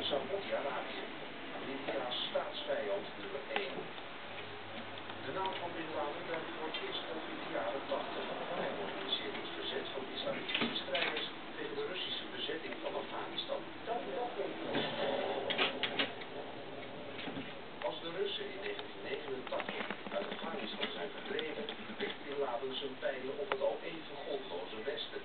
bij Saoedi-Arabië, Amerika's staatsvijand nummer 1. De naam van Bin Laden werd voor het eerst op in de jaren 80 opgelegd georganiseerd het verzet van islamitische strijders tegen de Russische bezetting van Afghanistan. Als de Russen in 1989 uit Afghanistan zijn verdreven, richt Bin Laden zijn pijlen op het al even godloze Westen.